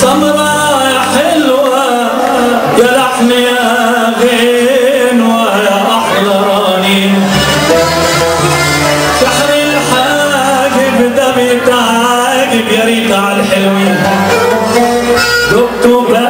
سمرة يا حلوة يا لحن يا غنوة يا أحلى رنين سحر الحاجب ده بيتعاجب يا ريت على الحلوين. دقتوا بقى